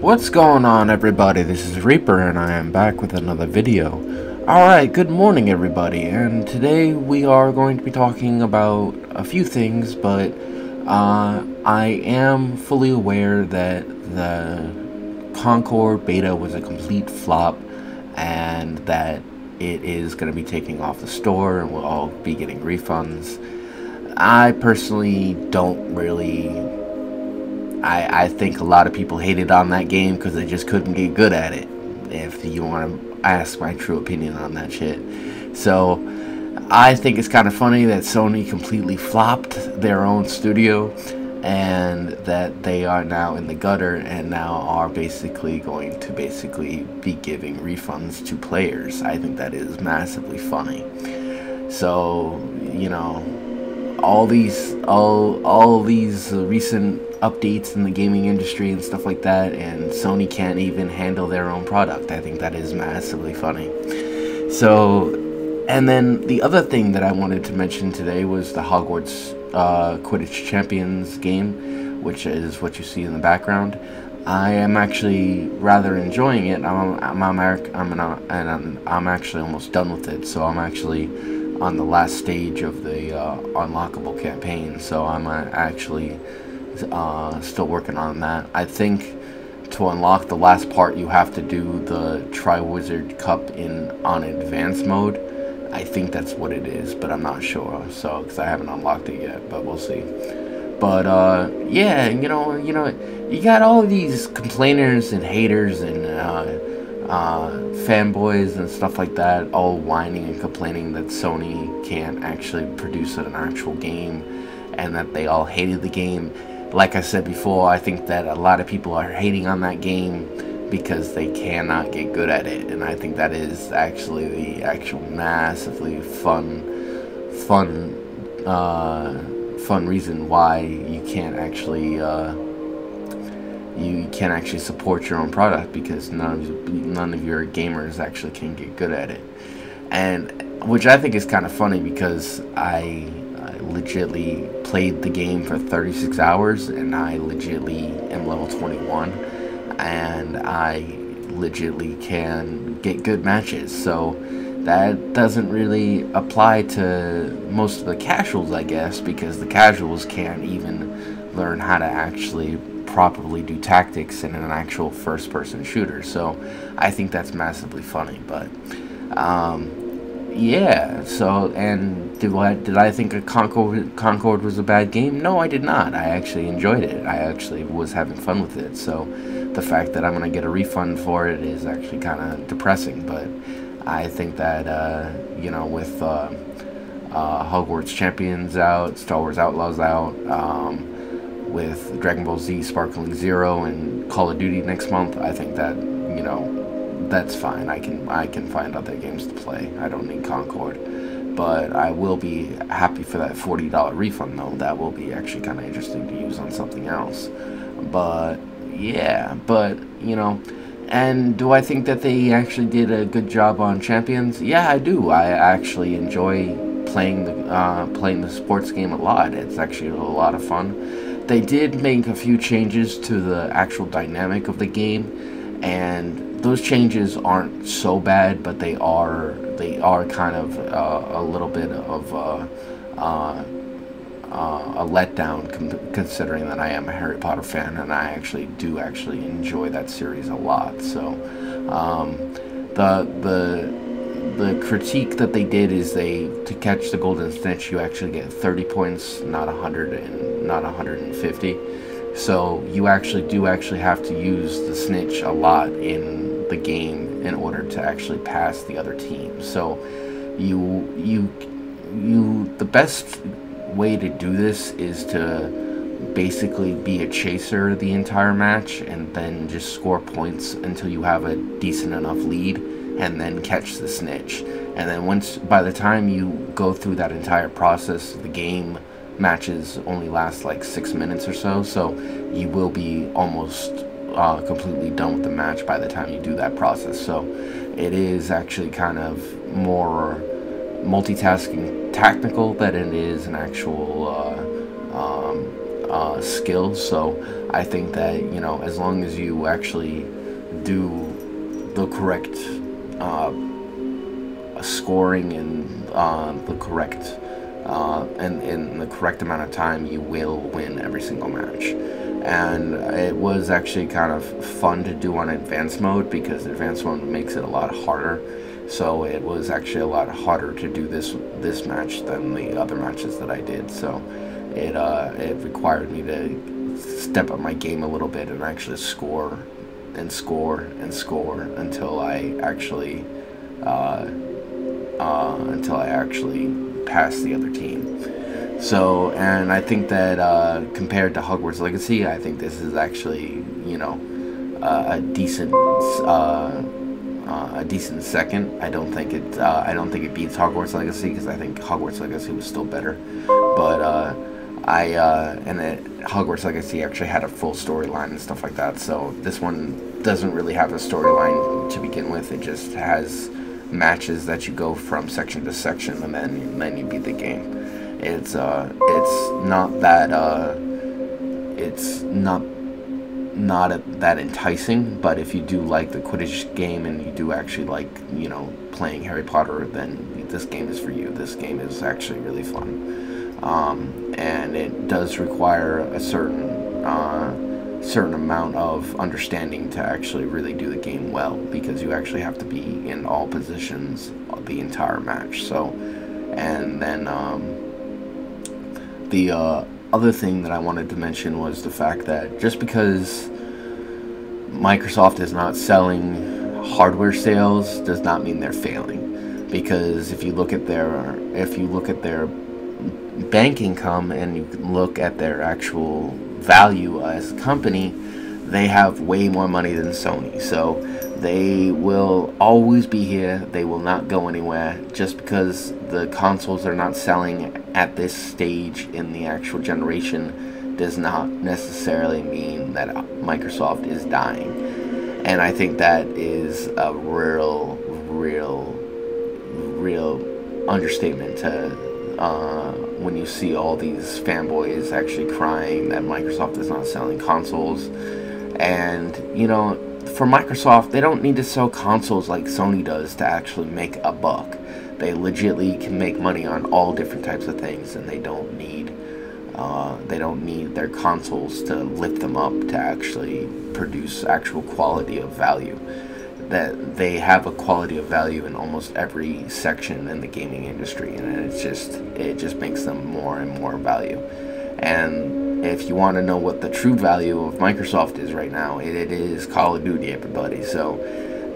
What's going on everybody, this is Reaper and I am back with another video. Alright, good morning everybody, and today we are going to be talking about a few things, but uh, I am fully aware that the Concord beta was a complete flop and that it is going to be taking off the store and we'll all be getting refunds. I personally don't really I, I think a lot of people hated on that game because they just couldn't get good at it. If you want to ask my true opinion on that shit. So, I think it's kind of funny that Sony completely flopped their own studio and that they are now in the gutter and now are basically going to basically be giving refunds to players. I think that is massively funny. So, you know, all these all all these recent updates in the gaming industry and stuff like that, and Sony can't even handle their own product. I think that is massively funny. So, and then the other thing that I wanted to mention today was the Hogwarts uh, Quidditch Champions game, which is what you see in the background. I am actually rather enjoying it. I'm I'm I'm, I'm, and I'm, I'm actually almost done with it. So I'm actually on the last stage of the uh, unlockable campaign. So I'm uh, actually uh, still working on that. I think to unlock the last part, you have to do the Triwizard Cup in on advanced mode. I think that's what it is, but I'm not sure. So, because I haven't unlocked it yet, but we'll see. But uh, yeah, you know, you know, you got all these complainers and haters and uh, uh, fanboys and stuff like that, all whining and complaining that Sony can't actually produce an actual game, and that they all hated the game. Like I said before, I think that a lot of people are hating on that game because they cannot get good at it, and I think that is actually the actual massively fun, fun, uh, fun reason why you can't actually uh, you can't actually support your own product because none of none of your gamers actually can get good at it, and which I think is kind of funny because I legitly played the game for 36 hours and I legitly am level 21 and I legitly can get good matches. So that doesn't really apply to most of the casuals, I guess, because the casuals can't even learn how to actually properly do tactics in an actual first person shooter. So I think that's massively funny, but um, yeah, so, and did I, did I think a Concord, Concord was a bad game? No, I did not. I actually enjoyed it. I actually was having fun with it. So, the fact that I'm going to get a refund for it is actually kind of depressing. But I think that, uh, you know, with uh, uh, Hogwarts Champions out, Star Wars Outlaws out, um, with Dragon Ball Z Sparking Zero and Call of Duty next month, I think that, you know, that's fine. I can I can find other games to play. I don't need Concord. But I will be happy for that $40 refund though. That will be actually kind of interesting to use on something else. But yeah, but you know, and do I think that they actually did a good job on Champions? Yeah, I do. I actually enjoy playing the uh, playing the sports game a lot. It's actually a lot of fun. They did make a few changes to the actual dynamic of the game, and those changes aren't so bad, but they are they are kind of uh, a little bit of uh, uh, a letdown, considering that I am a Harry Potter fan and I actually do actually enjoy that series a lot. So um, the the the critique that they did is they to catch the golden snitch you actually get 30 points not 100 and not 150 so you actually do actually have to use the snitch a lot in the game in order to actually pass the other team. So you you you the best way to do this is to basically be a chaser the entire match and then just score points until you have a decent enough lead and then catch the snitch. And then once by the time you go through that entire process, the game matches only last like 6 minutes or so, so you will be almost uh, completely done with the match by the time you do that process. So it is actually kind of more multitasking tactical than it is an actual uh, um, uh, skills. So I think that you know, as long as you actually do the correct uh, scoring and uh, the correct uh, and in the correct amount of time, you will win every single match. And it was actually kind of fun to do on advanced mode because advanced mode makes it a lot harder. So it was actually a lot harder to do this this match than the other matches that I did. So it uh, it required me to step up my game a little bit and actually score and score and score until I actually uh, uh, until I actually pass the other team. So, and I think that uh, compared to Hogwarts Legacy, I think this is actually, you know, a decent, uh, uh a decent second. I don't think it, uh, I don't think it beats Hogwarts Legacy because I think Hogwarts Legacy was still better. But uh, I, uh and it, Hogwarts Legacy actually had a full storyline and stuff like that. So this one doesn't really have a storyline to begin with. It just has matches that you go from section to section and then then you beat the game. It's uh it's not that uh it's not not a, that enticing, but if you do like the Quidditch game and you do actually like, you know, playing Harry Potter, then this game is for you. This game is actually really fun. Um, and it does require a certain uh, certain amount of understanding to actually really do the game well because you actually have to be in all positions the entire match. So, and then um, the uh, other thing that I wanted to mention was the fact that just because Microsoft is not selling hardware sales does not mean they're failing because if you look at their if you look at their bank income and you look at their actual value as a company, they have way more money than Sony. So they will always be here. They will not go anywhere. Just because the consoles are not selling at this stage in the actual generation does not necessarily mean that Microsoft is dying. And I think that is a real, real, real understatement to uh, when you see all these fanboys actually crying that Microsoft is not selling consoles. And, you know, for Microsoft, they don't need to sell consoles like Sony does to actually make a buck. They legitimately can make money on all different types of things, and they don't need uh, they don't need their consoles to lift them up to actually produce actual quality of value that they have a quality of value in almost every section in the gaming industry and it's just it just makes them more and more value. And if you want to know what the true value of Microsoft is right now it, it is Call of Duty everybody. So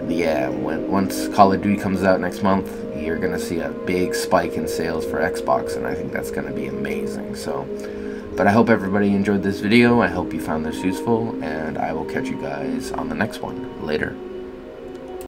yeah when once Call of Duty comes out next month you're gonna see a big spike in sales for Xbox and I think that's gonna be amazing. So but I hope everybody enjoyed this video. I hope you found this useful and I will catch you guys on the next one. Later